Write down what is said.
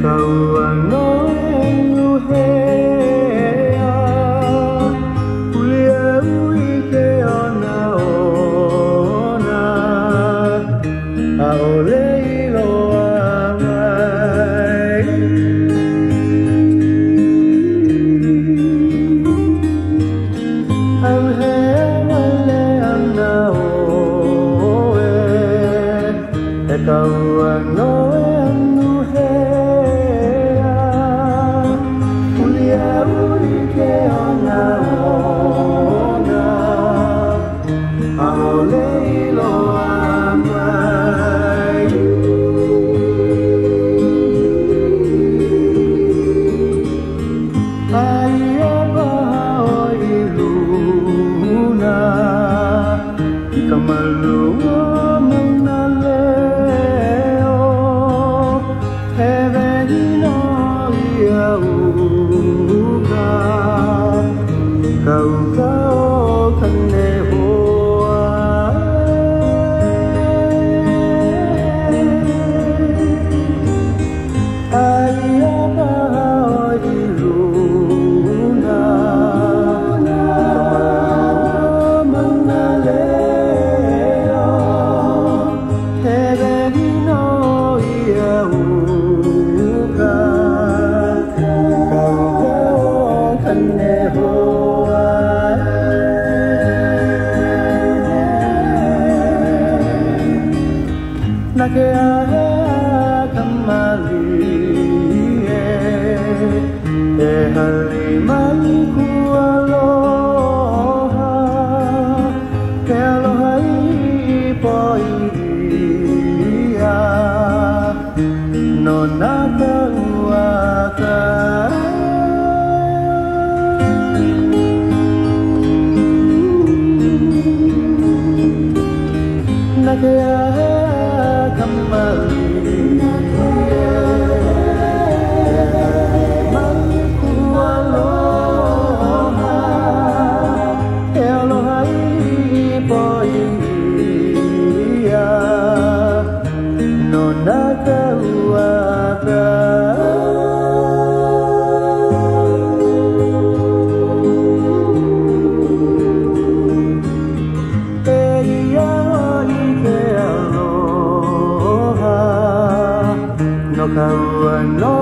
kau no enu ke ona ona Am oe Kau another kau